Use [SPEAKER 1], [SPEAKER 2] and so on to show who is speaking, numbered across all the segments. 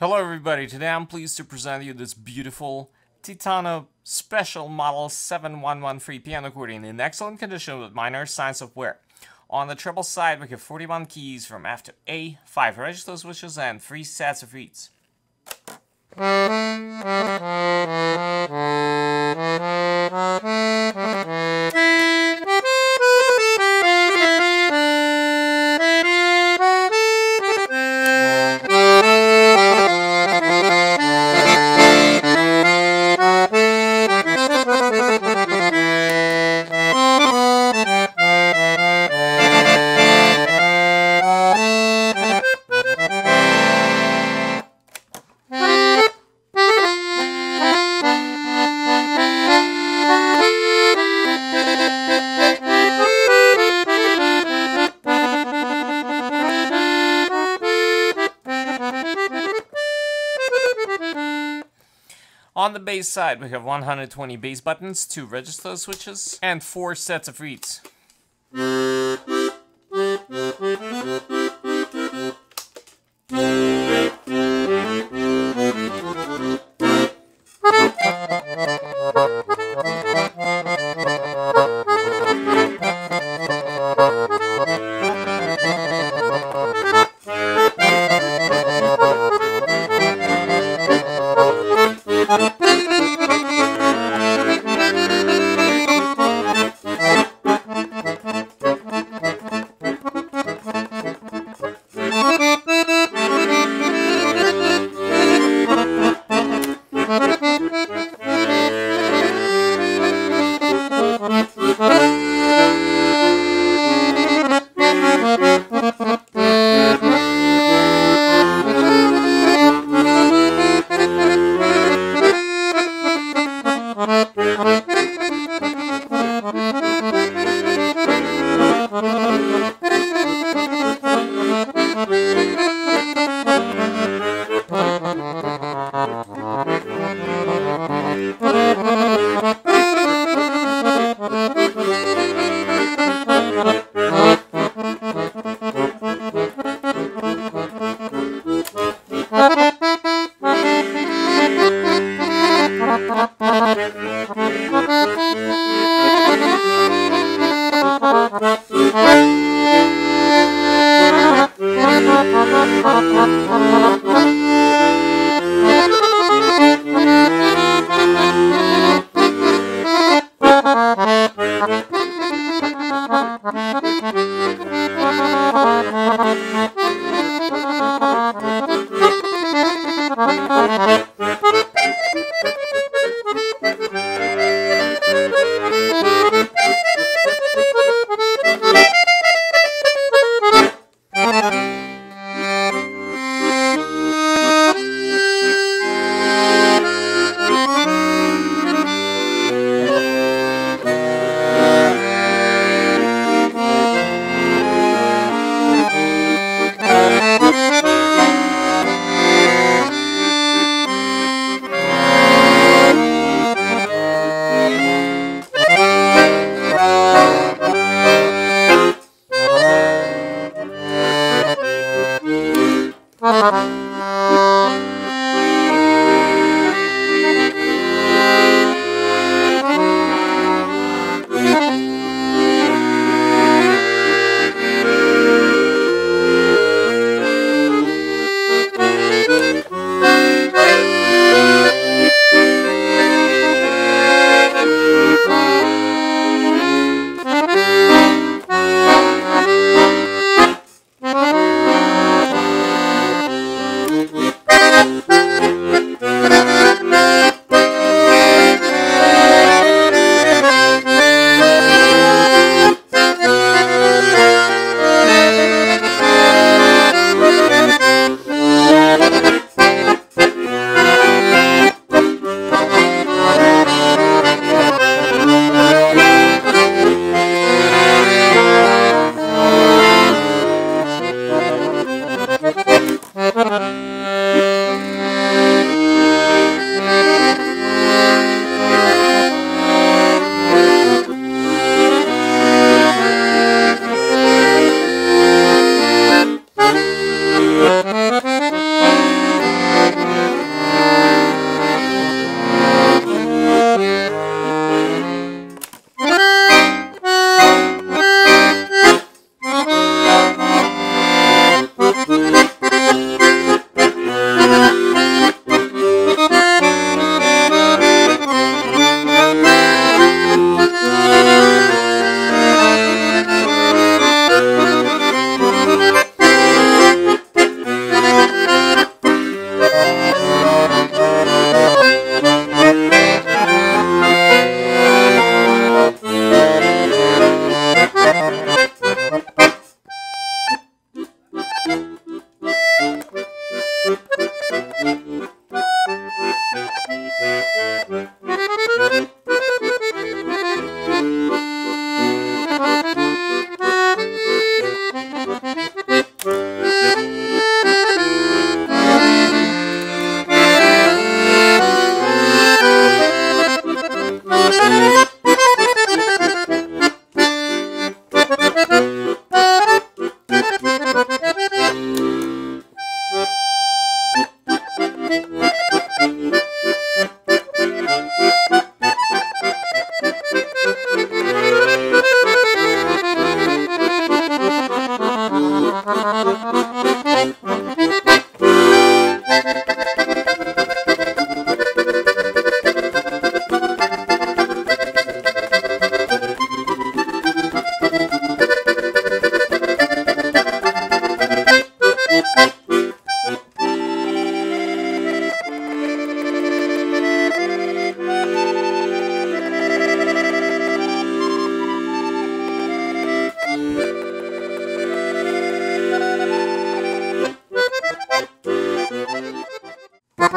[SPEAKER 1] Hello everybody, today I'm pleased to present you this beautiful Titano Special Model 7113 piano accordion in excellent condition with minor signs of wear. On the treble side we have 41 keys from F to A, 5 register switches and 3 sets of reeds. On the bass side, we have 120 bass buttons, 2 register switches, and 4 sets of reeds. Uh... Thank.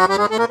[SPEAKER 2] Thank